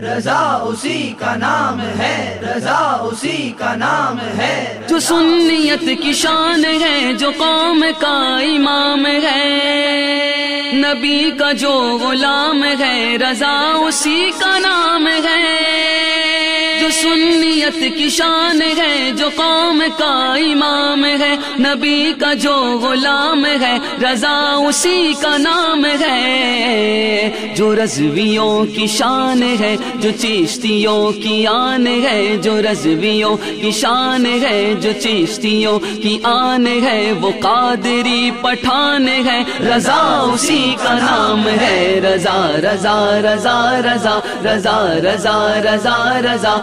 रजा उसी का नाम है, रजा उसी का नाम है। जो सुन्नियत की शान है, जो कौम का इमाम है। नबी का जो गुलाम है, रजा उसी का नाम है। सुन्नियत की शान है, जो कौम का इमाम है। नबी का जो गुलाम है, रजा उसी का नाम है। जो रजवियों की शान है, जो चिश्तियों की आन है, जो रजवियों की शान है, जो चिश्तियों की आन है, वो कादरी पठान है। रजा उसी का नाम है। रजा रजा रजा रजा रजा रजा रजा रजा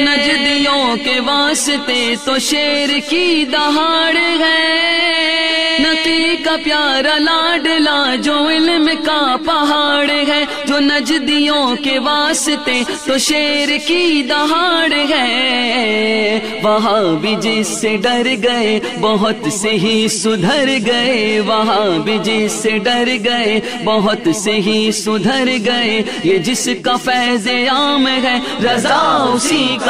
नजदियों के वास्ते तो शेर की दहाड़ है। नकी का प्यारा लाडला जो इल्म का पहाड़ है, जो नजदियों के वास्ते तो शेर की दहाड़ है। वहाँ भी जिससे डर गए, बहुत से ही सुधर गए। वहाँ भी जिससे डर गए, बहुत से ही सुधर गए। ये जिसका फैज आम है, रजा उसी का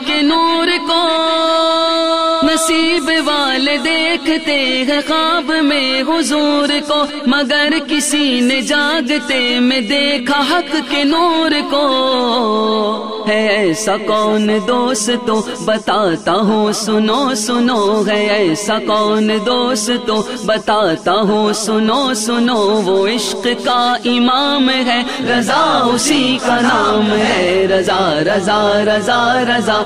के नूर को नसीब वाले देखते हैं, ख्वाब में हुजूर को। मगर किसी ने जागते में देखा हक के नूर को। है ऐसा कौन दोस्त? तो बताता हूँ, सुनो सुनो है ऐसा कौन दोस्त? तो बताता हूँ, सुनो सुनो, वो इश्क का इमाम है। रजा उसी का नाम है। रजा रजा रजा रजा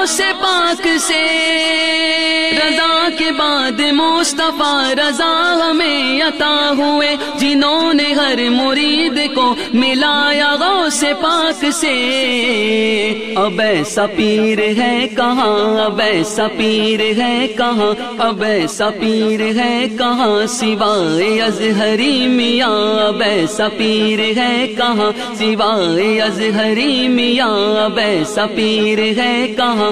से पाक से। रजा के बाद मुस्तफ़ा रजा हमें अता हुए। जिन्होंने हर मुरीद को मिलाया गौ से पाक से। अब ऐसा पीर है कहाँ, अब ऐसा पीर है कहाँ, अब ऐसा पीर है कहाँ सिवाय अजहरी मियाँ। अब ऐसा पीर है कहाँ सिवाय अजहरी मियाँ। अब ऐसा पीर है कहाँ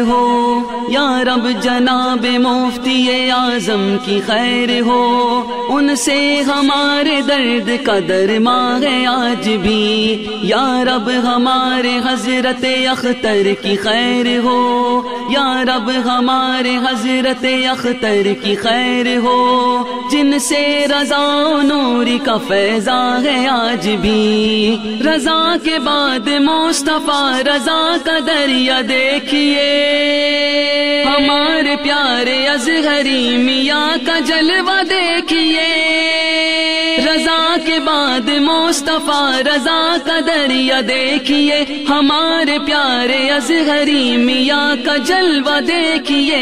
हो, या रब जनाब मुफ्ती आज़म की खैर हो, उनसे हमारे दर्द का दर मांगे आज भी। या रब हमारे हज़रत अख्तर की खैर हो, या रब हमारे हज़रत अख्तर की खैर हो, जिनसे रजा नूरी का फैजा है आज भी। रजा के बाद मुस्तफ़ा रजा का दरिया लिए हमारे प्यारे अजहरी मियाँ का जलवा देखिए। रजा के बाद मोस्तफा रजा का दरिया देखिए। हमारे प्यारे अजहरी मियाँ का जलवा देखिए।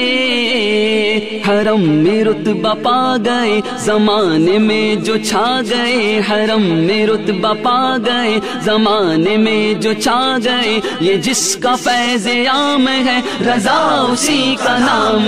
हरम में रुतबा पा गए, जमाने में जो छा गए। हरम में रुतबा पा गए, जमाने में जो छा गए। ये जिसका फैज आम है, रजा उसी का नाम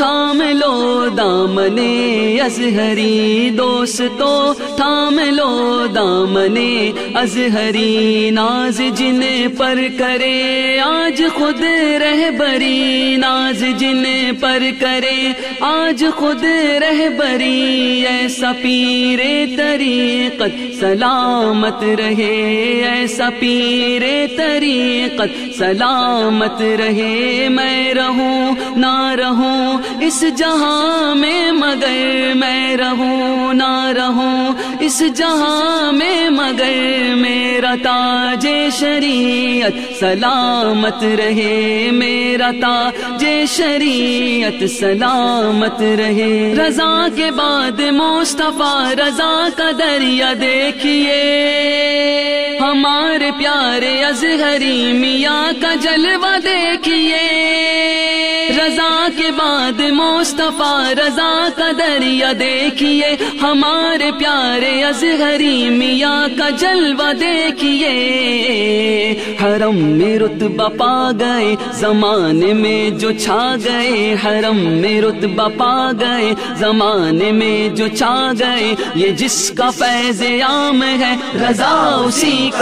थाम लो दामने अजहरी दोस्तों, थाम लो दामने अजहरी नाज जिन पर करे आज खुद रहबरी, नाज जिन पर करे आज खुद रहबरी, ऐसा पीरे तरीकत सलामत रहे, ऐसा पीरे तरीकत सलामत रहे, मैं रहूँ ना रहूँ इस जहाँ में मगर मैं रहूँ, ना रहूँ। इस जहाँ में मगर मेरा ताजे शरीयत, सलामत रहे मेरा ताजे शरीयत, सलामत रहे। रजा के बाद मुस्तफ़ा, रजा का दरिया देखिए। हमारे प्यारे अजहरी मियाँ का जलवा देखिए। रजा के बाद मोस्तफा रजा का दरिया देखिए। हमारे प्यारे अजहरी मियाँ का जलवा देखिए। हरम में रुतबा पा गए, जमाने में जो छा गए। हरम में रुतबा पा गए, जमाने में जो छा गए। ये जिसका फैज आम है, रजा उसी का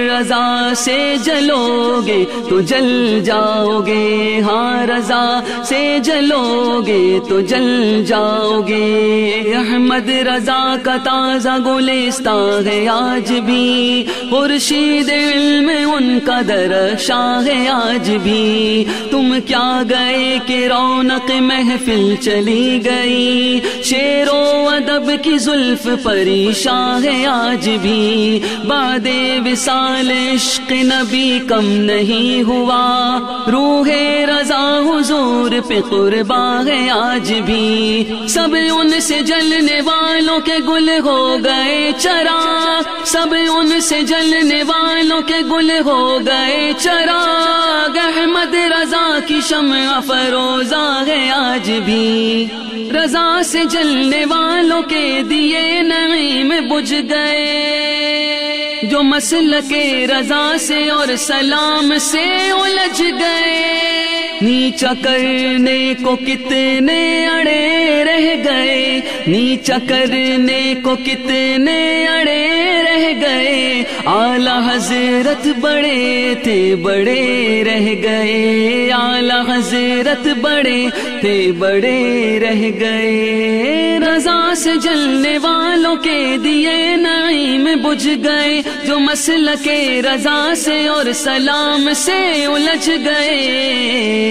रजा से जलोगे तो जल जाओगे। हाँ रजा से जलोगे तो जल जाओगे। अहमद रजा का ताज़ा गुलिस्ता है आज भी। खुर्शीद में उनका दरशा है आज भी। तुम क्या गए कि रौनक महफिल चली गई? शेरो अदब की जुल्फ परेशान है आज भी। बादे विशाल इश्क नबी कम नहीं हुआ। रूहे रजा हुजूर पे कुर्बा है आज भी। सब उनसे जलने वालों के गुल हो गए चरा। सब उनसे जलने वालों के गुल हो गए चरा। अहमद रजा की शम फरोजा है आज भी। रजा से जलने वालों के दिए नईम बुझ गए। जो मसल के रजा से और सलाम से उलझ गए। नीचा करने को कितने अड़े रह गए? नीचा करने को कितने अड़े रह गए? आला हज़रत बड़े थे, बड़े रह गए। आला हज़रत बड़े थे, बड़े रह गए। रजा से जलने वालों के दिए नाइम बुझ गए। जो मसल के रजा से और सलाम से उलझ गए।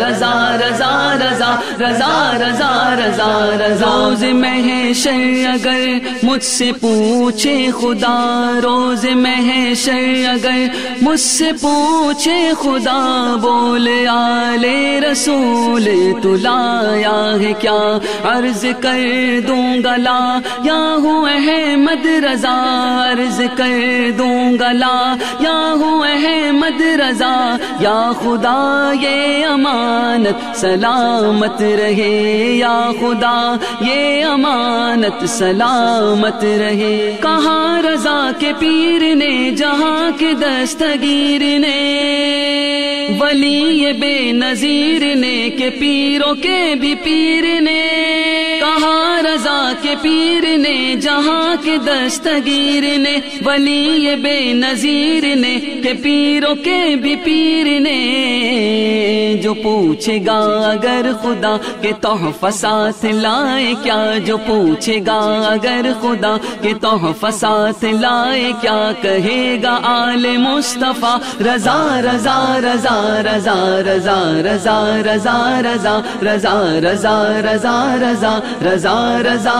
रजा रजा रजा रजा रजा रजा रजा। रोज महशर अगर मुझसे पूछे खुदा, रोज महशर अगर मुझसे पूछे खुदा, बोल आले रसूल तुलाया है क्या? अर्ज़ कर दूँगा ला या हूँ अहमद रजा? अर्ज़ कर दूँगा ला या हूँ अहमद रजा? या खुदा, ये अमानत, सलामत रहे या खुदा, ये अमानत, सलामत रहे। कहाँ रजा के पीर ने, जहाँ के दस्तगीर ने? वली ये बेनजीर ने, के पीरों के भी पीर ने? के पीर ने जहाँ के दस्तगीर ने वली ये बेनजीर ने के पीरों के भी पीर ने जो पूछेगा अगर खुदा के तोहफा साथ लाए क्या जो पूछेगा अगर खुदा के तोहफा साथ लाए क्या कहेगा आले मुस्तफ़ा रजा रजा रजा रजा रजा रजा रजा रजा रजा रजा रजा रजा रजा रजा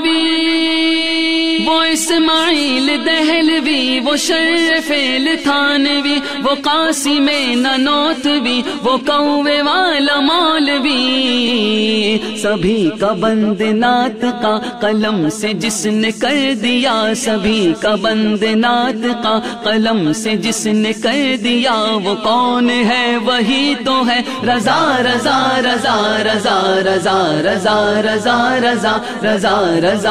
वो इस्माइल दहलवी वो शर्फेल थानवी वो कासिम ननोतवी वो कौवे वाला मौलवी सभी का बंद नात का कलम से जिसने कर दिया सभी का बंद नात का कलम से जिसने कर दिया वो कौन है वही तो है रजा रजा रजा रजा रजा रजा रजा रजा रजा रजा